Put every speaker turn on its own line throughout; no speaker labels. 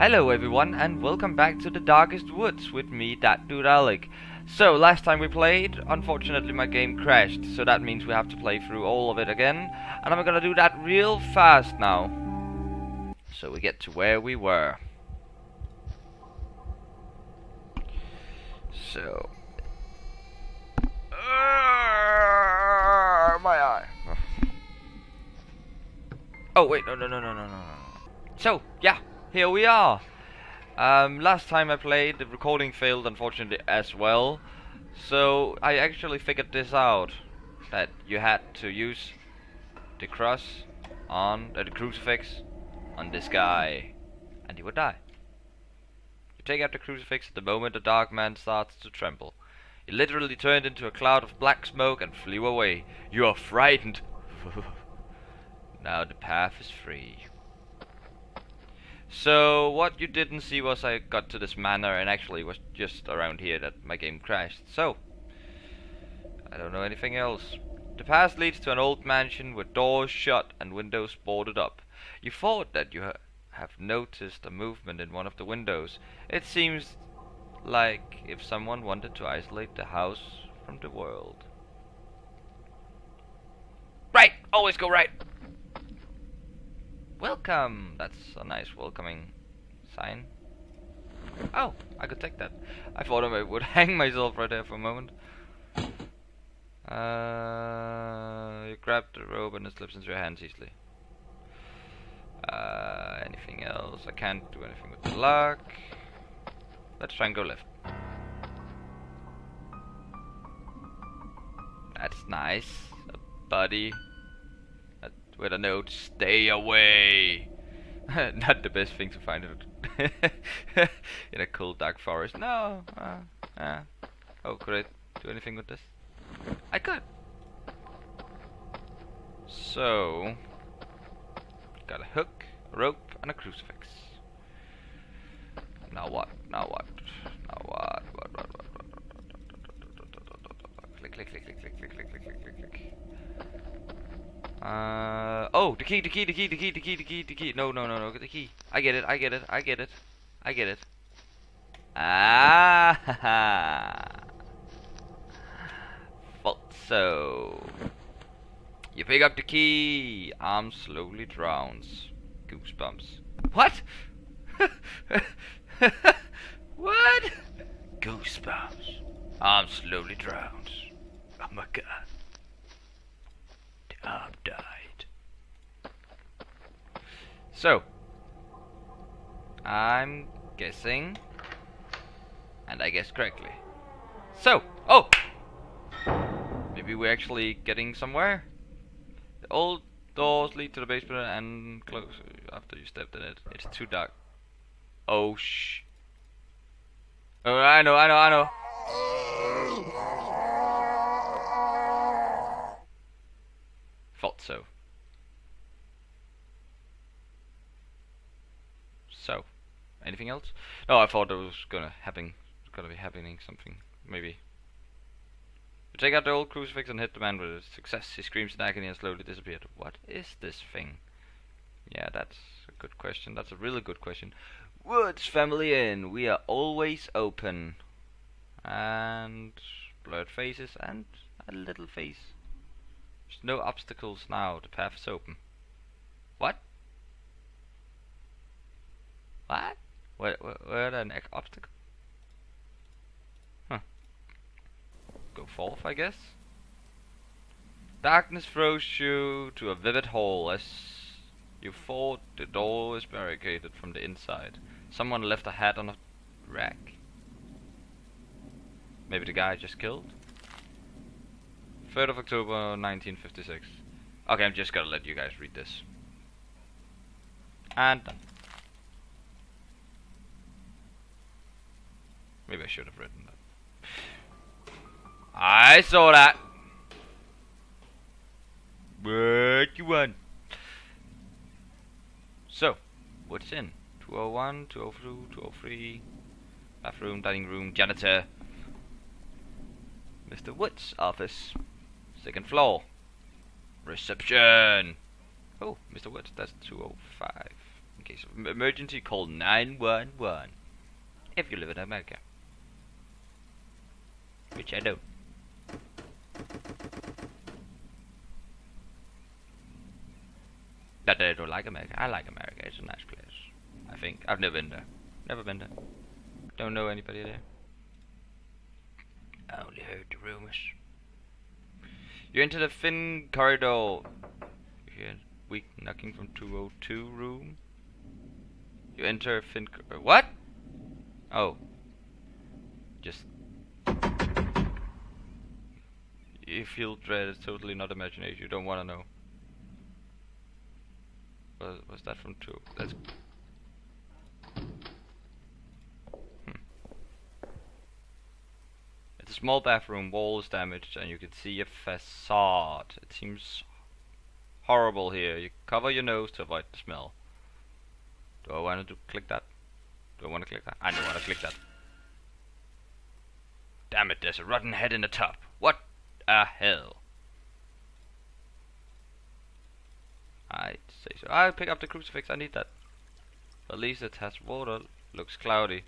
Hello everyone and welcome back to the Darkest Woods with me, DatDudeAlek. So, last time we played, unfortunately my game crashed, so that means we have to play through all of it again, and I'm gonna do that real fast now. So we get to where we were. So... My eye. Oh wait, no, no, no, no, no, no, no. So, yeah, here we are. Um, last time I played, the recording failed unfortunately as well. So I actually figured this out. That you had to use the cross on, uh, the crucifix on this guy. And he would die. You take out the crucifix at the moment the dark man starts to tremble. He literally turned into a cloud of black smoke and flew away. You are frightened. now the path is free. So what you didn't see was I got to this manor and actually it was just around here that my game crashed. So I don't know anything else. The path leads to an old mansion with doors shut and windows boarded up. You thought that you ha have noticed a movement in one of the windows. It seems like if someone wanted to isolate the house from the world. Right! Always go right! Welcome! That's a nice welcoming sign. Oh, I could take that. I thought I would hang myself right there for a moment. Uh, you grab the robe and it slips into your hands easily. Uh, anything else? I can't do anything with the lock. Let's try and go left. That's nice. A buddy with a note, stay away. Not the best thing to find in a cold dark forest. No. Uh, uh. Oh, could I do anything with this? I could. So, got a hook, a rope, and a crucifix. Now what? Now what? Now what? What? What? What? Click, click, click, click, click, click, click, click, click, click. Uh, oh, the key, the key, the key, the key, the key, the key, the key. No, no, no, no, the key. I get it, I get it, I get it. I get it. Ah, ha, ha. So. You pick up the key. Arm slowly drowns. Goosebumps. What? what? Goosebumps. Arm slowly drowns. Oh my god. Arm died. So, I'm guessing, and I guess correctly. So, oh! Maybe we're actually getting somewhere? The old doors lead to the basement and close after you stepped in it. It's too dark. Oh sh. Oh, I know, I know, I know. Thought so. So, anything else? No, I thought it was gonna happen. Gonna be happening something. Maybe. You take out the old crucifix and hit the man with it. Success. He screams in agony and slowly disappeared. What is this thing? Yeah, that's a good question. That's a really good question. Woods Family Inn. We are always open. And blurred faces and a little face. There's no obstacles now. The path is open. What? What? Where, where, where an obstacle? Huh. Go forth, I guess. Darkness throws you to a vivid hole. as you thought the door is barricaded from the inside. Someone left a hat on a rack. Maybe the guy I just killed? 3rd of October 1956. Okay, I'm just gonna let you guys read this. And. Maybe I should have written that. I saw that. What you want? So, what's in? 201, 202, 203, bathroom, dining room, janitor, Mr. Wood's office. Second floor. Reception. Oh, Mr. Woods, that's 205. In case of emergency, call 911. If you live in America. Which I don't. Not that I don't like America. I like America. It's a nice place. I think. I've never been there. Never been there. Don't know anybody there. I only heard the rumors. You enter the thin corridor. Hear weak knocking from 202 room. You enter a thin. Uh, what? Oh. Just. You feel dread. It's totally not imagination. You don't want to know. Was, was that from two? That's. A small bathroom. Wall is damaged, and you can see a facade. It seems horrible here. You cover your nose to avoid the smell. Do I want to click that? Do I want to click that? I don't want to click that. Damn it! There's a rotten head in the tub. What a hell! I'd say so. I'll pick up the crucifix, I need that. At least it has water. Looks cloudy.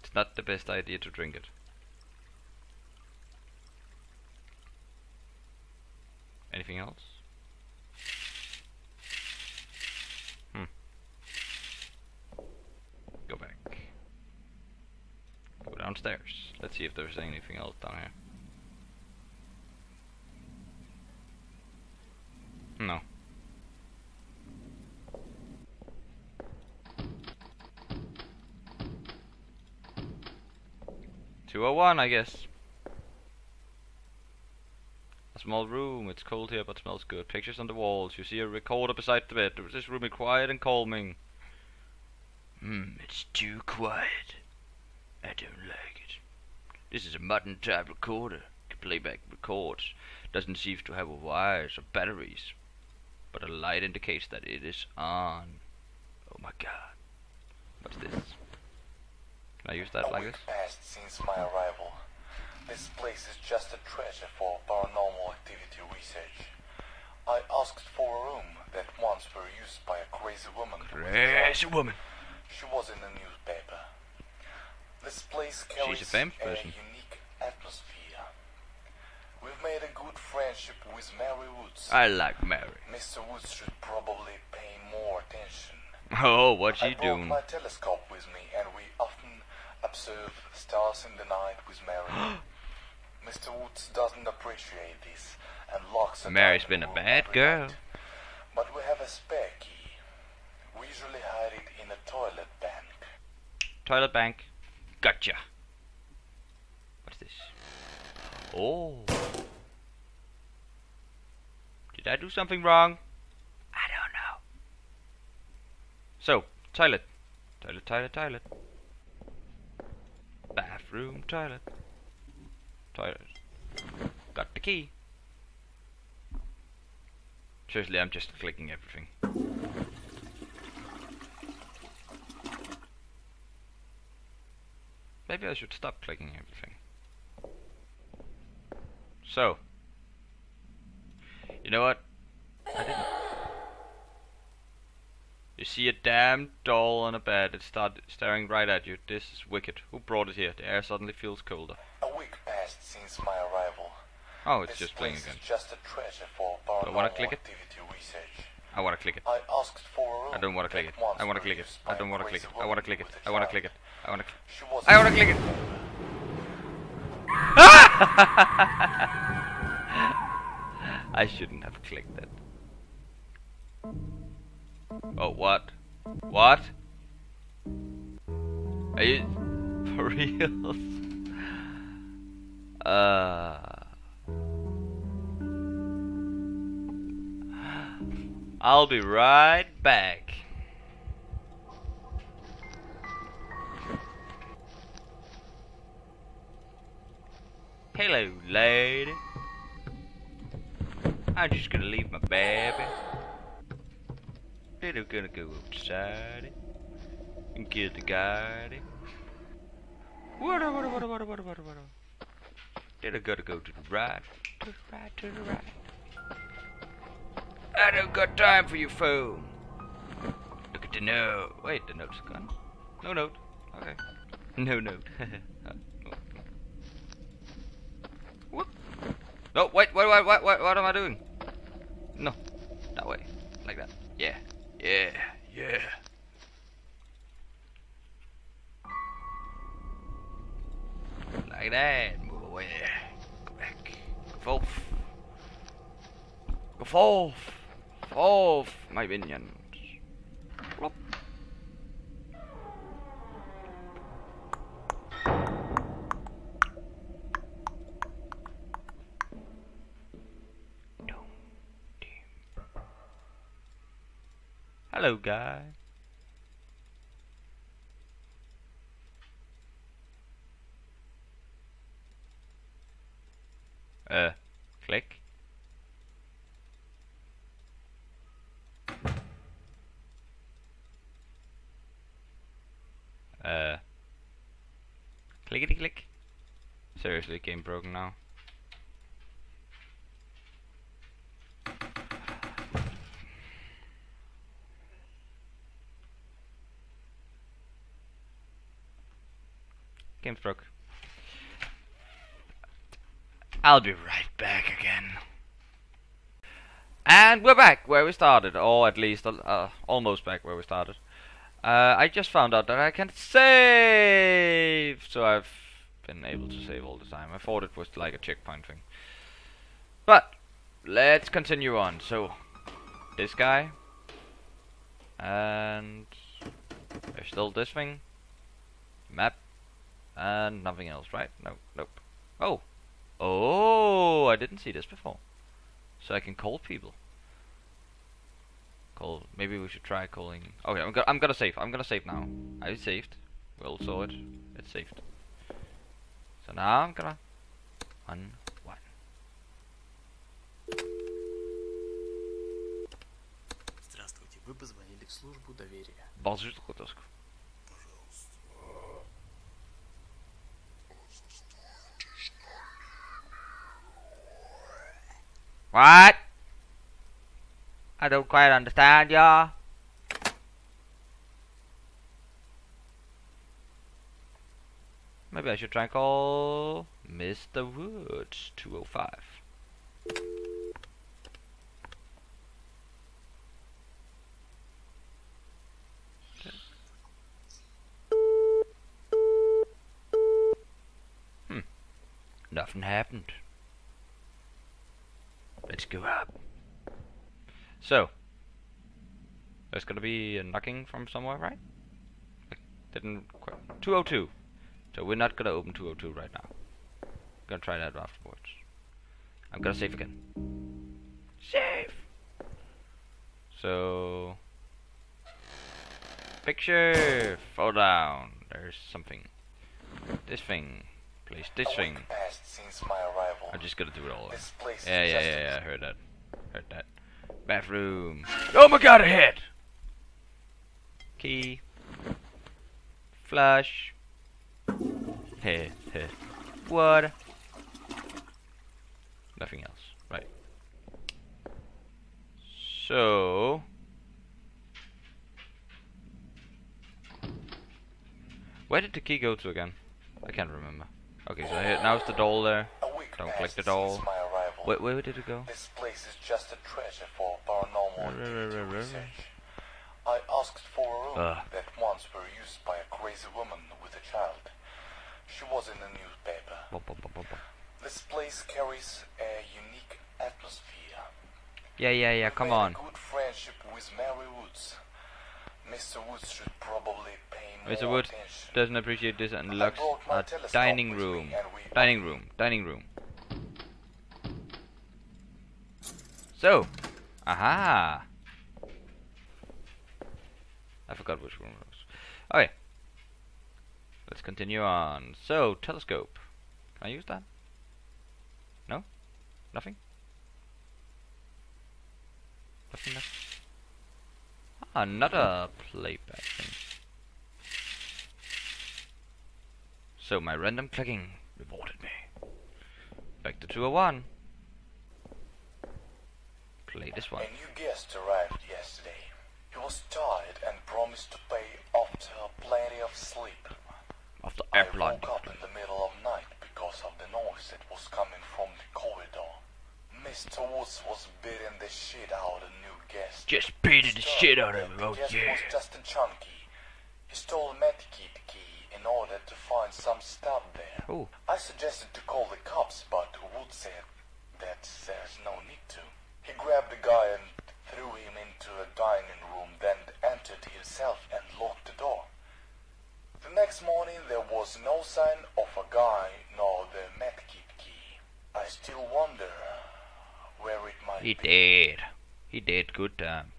It's not the best idea to drink it. Anything else? Hmm. Go back. Go downstairs. Let's see if there's anything else down here. No. Two oh one, I guess. Small room. It's cold here, but smells good. Pictures on the walls. You see a recorder beside the bed. This room is quiet and calming. Hmm, it's too quiet. I don't like it. This is a modern type recorder. Can playback records. Doesn't seem to have a wires or batteries. But a light indicates that it is on. Oh my god. What's this? Can I use that
A
like this?
passed since my arrival. This place is just a treasure for paranormal activity research. I asked for a room that once were used by a crazy woman.
Crazy woman.
She was in the newspaper. This place carries
a famous person.
unique atmosphere. We've made a good friendship with Mary Woods.
I like Mary.
Mr. Woods should probably pay more attention.
Oh, what what's
I brought
doing?
my telescope with me, and we often observe stars in the night with Mary. Mr. Woods doesn't appreciate this and locks
Mary's been a bad girl.
night. But we have a spare key. We usually hide it in a toilet bank.
Toilet bank. Gotcha. What's this? Oh. Did I do something wrong? I don't know. So, toilet. Toilet, toilet, toilet. Bathroom, toilet. Toilet. Got the key. Seriously, I'm just clicking everything. Maybe I should stop clicking everything. So, you know what? You see a damn doll on a bed. It started staring right at you. This is wicked. Who brought it here? The air suddenly feels colder.
A week passed since my arrival.
Oh, it's
this
just playing again.
just a treasure for
I wanna click it?
research.
I wanna click it.
I asked for
I don't wanna click it. I wanna click it. I don't wanna click it. I wanna click it. I wanna click it. I
She was
I wanna click it. I shouldn't have clicked that. Oh, what? What? Are you for real? Uh. I'll be right back. Hello, lady. I'm just gonna leave my baby. Then I'm gonna go outside and get the what what Then I gotta go to the right, to the right, to the right. I don't got time for your phone. Look at the note. Wait, the note's gone. No note. Okay. No note. Whoop. No, wait, wait, wait, wait, wait, what am I doing? No, that way, like that. Yeah, yeah, yeah. Like that. Away. Go back. Go forth. Go my minions. Hello, guy. Uh, click. Uh, clickety click. Seriously, game broken now. Game's broke. I'll be right back again. And we're back where we started, or at least uh, almost back where we started. Uh, I just found out that I can save, so I've been able to save all the time. I thought it was like a checkpoint thing. But let's continue on. So this guy, and there's still this thing, map, and nothing else, right? No, nope. Oh, oh! I didn't see this before. So I can call people. Call. Maybe we should try calling. Okay, I'm gonna I'm gonna save. I'm gonna save now. I saved. We all saw it. It's saved. So now I'm gonna one one.
Здравствуйте, вы позвонили в службу доверия.
Balzers Kotosku. What? I don't quite understand ya. Maybe I should try and call Mr. Woods 205. Hmm. Nothing happened. Let's go up. So, there's gonna be a knocking from somewhere, right? I didn't quite. 202. So we're not gonna open 202 right now. I'm gonna try that afterwards. I'm gonna save again. Save! So. Picture! Fall down. There's something. This thing. Place this thing.
my arrival.
I'm just gonna do it all. over.
This place
Yeah, yeah, yeah, yeah. I heard that. Heard that. Bathroom. Oh my god, a hit! Key. Flush. Heh, heh. What? Nothing else. Right. So. Where did the key go to again? I can't remember. Okay, so here, now it's the doll there. Don't click the doll.
my arrival.
Where, did it go?
This place is just a treasure for paranormal research. I asked for a room
Ugh.
that once were used by a crazy woman with a child. She was in the newspaper.
Bop, bop, bop.
This place carries a unique atmosphere.
Yeah, yeah, yeah, come on.
Good friendship with Mary Woods. Mr. Woods should probably pay
Mr. Wood
attention.
doesn't appreciate this and looks at dining room. Dining room. Dining room. So, aha. I forgot which room it was. Okay. Let's continue on. So, telescope. Can I use that? No? Nothing? Nothing else? Another playback thing. So my random clicking rewarded me. Back to 201. Play this one.
A new guest arrived yesterday. He was tired and promised to pay after plenty of sleep.
After
I woke up in the middle of night because of the noise that was coming from the corridor. Mr. Woods was beating the shit out of the new guest.
Just beating the shit out of
The
him. Oh
guest
yeah.
was Justin Chunky. He stole a medkit key in order to find some stuff there.
Oh.
I suggested to call the cops, but Wood said that there's no need to. He grabbed the guy and threw him into a dining room, then entered himself and locked the door. The next morning there was no sign of a guy nor the medkit key. I still wonder where it might
He did. He did good time.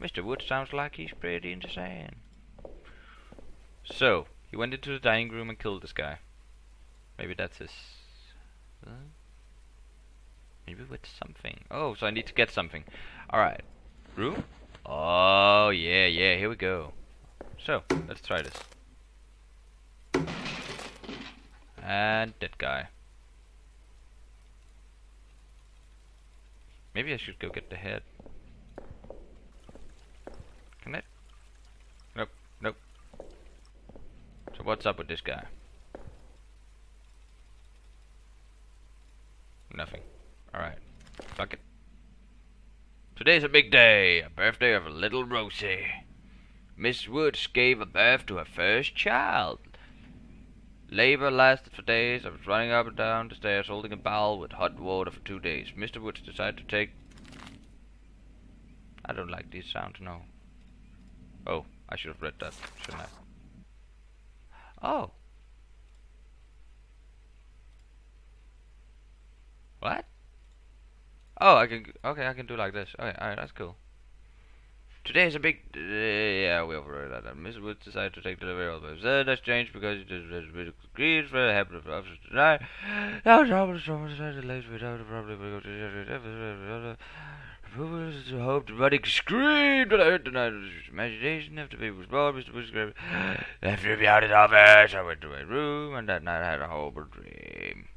Mr. Wood sounds like he's pretty insane. So, he went into the dining room and killed this guy. Maybe that's his... Maybe with something. Oh, so I need to get something. Alright. Room? Oh, yeah, yeah, here we go. So, let's try this. And that guy. Maybe I should go get the head. Can I? Nope, nope. So what's up with this guy? Nothing. Alright. Fuck it. Today's a big day, a birthday of little Rosie. Miss Woods gave birth to her first child. Labor lasted for days. I was running up and down the stairs holding a bowl with hot water for two days. Mr. Woods decided to take. I don't like these sounds, no. Oh, I should have read that, shouldn't I? Oh. What? Oh, I can. Okay, I can do like this. Okay, alright, that's cool. Today is a big. Uh, yeah, we overrode that. Mr. Woods decided to take delivery of the uh, That's changed because a bit of agreed for the habit of tonight. Now, Thomas Thomas decided to leave without the problem. to hope the body screamed, but I heard the night of his imagination. After baby was born, Mr. Woods screamed, After me out of the office, I went to my room, and that night I had a horrible dream.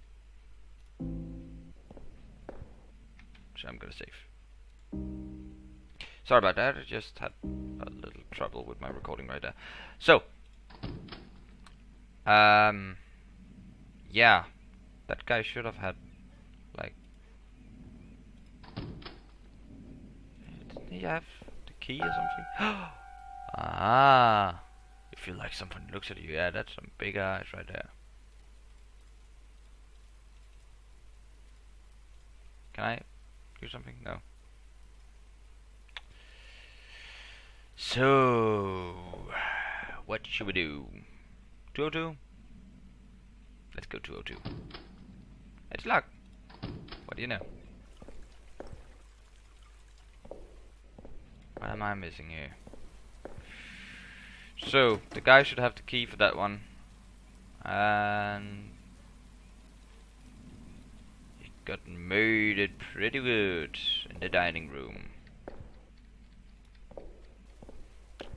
So I'm gonna save. Sorry about that, I just had a little trouble with my recording right there. So, um, yeah, that guy should have had, like, didn't he have the key or something? ah, if you like something looks at you, yeah, that's some big eyes right there. Can I do something? No. So, what should we do? 202? Let's go 202. It's luck. What do you know? What am I missing here? So, the guy should have the key for that one. And... He got murdered pretty good in the dining room.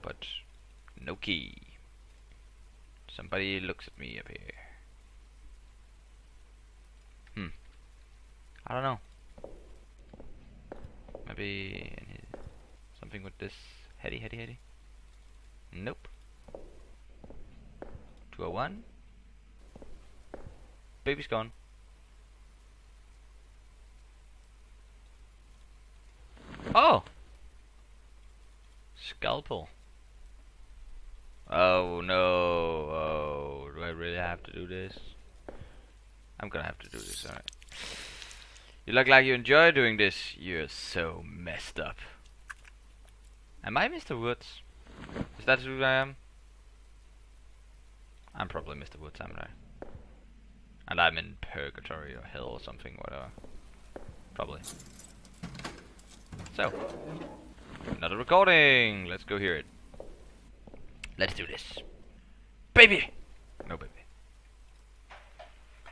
But no key. Somebody looks at me up here. Hmm. I don't know. Maybe something with this heady heady heady. Nope. 201. Baby's gone. Oh! Scalpel. Oh no, oh, do I really have to do this? I'm gonna have to do this, alright. You look like you enjoy doing this. You're so messed up. Am I Mr. Woods? Is that who I am? I'm probably Mr. Woods, am I? And I'm in purgatory or hell or something, whatever. Probably. So, another recording. Let's go hear it. Let's do this. Baby! No baby.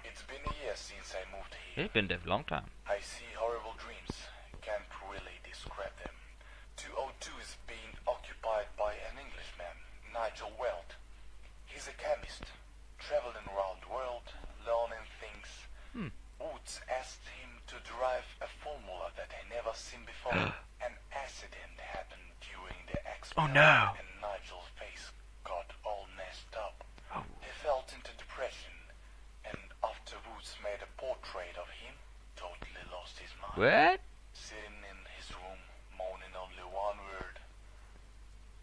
It's been a year since I moved here.
It's been there a long time.
I see horrible dreams. Can't really describe them. 202 is being occupied by an Englishman, Nigel Weld. He's a chemist, traveling around the world, learning things.
Hmm.
Woods asked him to derive a formula that I never seen before. An accident happened during the experiment,
Oh, no. What?
sitting in his room, moaning only one word.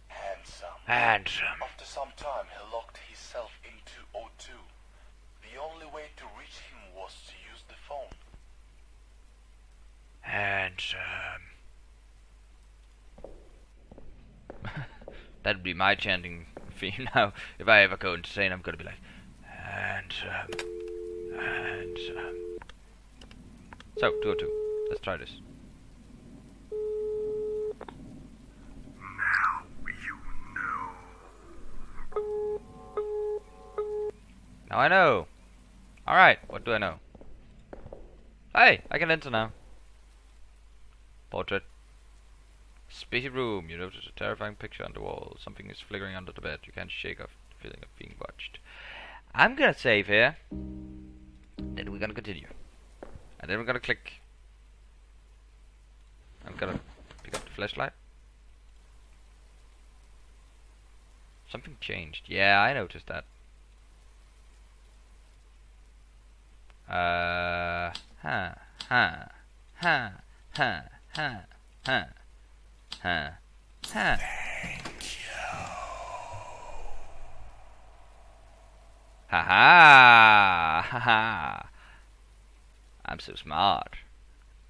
Handsome.
Handsome.
After some time, he locked himself into O2. The only way to reach him was to use the phone.
Handsome. That'd be my chanting theme now. If I ever go insane, I'm gonna be like, handsome, handsome. So, 202. Let's try this.
Now you know.
Now I know. Alright, what do I know? Hey, I can enter now. Portrait. Spacey room. You notice a terrifying picture on the wall. Something is flickering under the bed. You can't shake off the feeling of being watched. I'm gonna save here. Then we're gonna continue. And then we're gonna click. I'm gonna pick up the flashlight. Something changed. Yeah, I noticed that. Uh, huh, huh, huh, huh, huh, huh, huh, huh. Ha ha, ha ha. I'm so smart.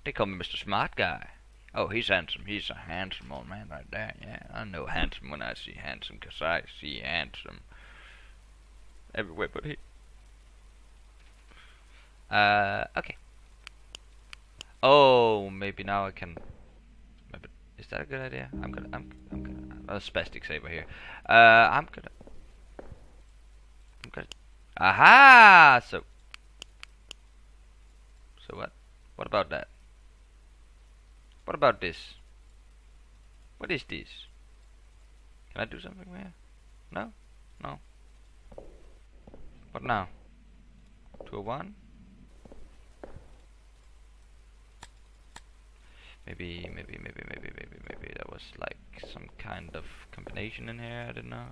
They call me Mr. Smart Guy. Oh, he's handsome. He's a handsome old man right there. Yeah, I know handsome when I see handsome 'cause I see handsome everywhere but here. Uh, okay. Oh, maybe now I can. Maybe, is that a good idea? I'm gonna. I'm. I'm gonna. A spastic saver here. Uh, I'm gonna. I'm gonna. Aha! So. So what? What about that? What about this? What is this? Can I do something here? No? No. What now? 201? Maybe, maybe, maybe, maybe, maybe, maybe that was like some kind of combination in here. I don't know.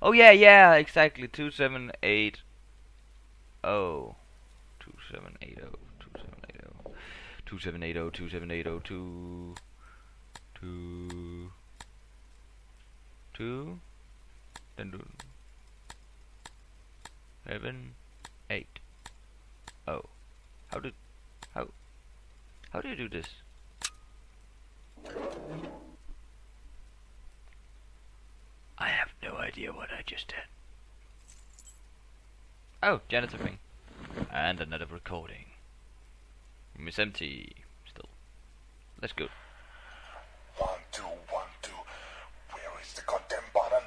Oh yeah, yeah, exactly. Two seven eight oh, two seven eight oh, two seven eight oh, two seven eight oh, two seven eight oh, two, two, two, then do seven eight oh. How did how how do you do this? I have no idea what I just did. Oh, janitor thing. And another recording. Room is empty. Still. Let's go.
One, two, one, two. Where is the goddamn button?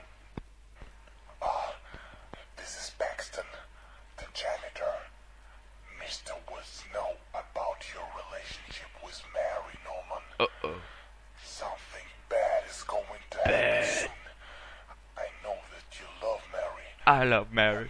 Ah, this is Paxton, the janitor. Mr. Woods know about your relationship with Mary Norman.
Uh oh.
Something bad is going to happen
Bad.
soon. I know that you love Mary.
I love Mary.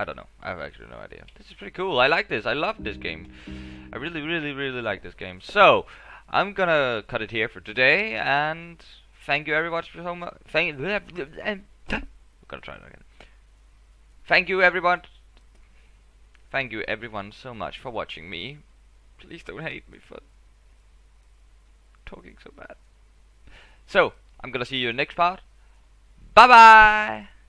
I
don't know. I have actually no idea. This is pretty cool. I like this. I love this game. I really, really, really like this game. So, I'm gonna cut it here for today, and thank you everyone for so much. Thank. you. We're gonna try it again. Thank you everyone. Thank you everyone so much for watching me. Please don't hate me for talking so bad. So, I'm gonna see you in the next part. Bye bye!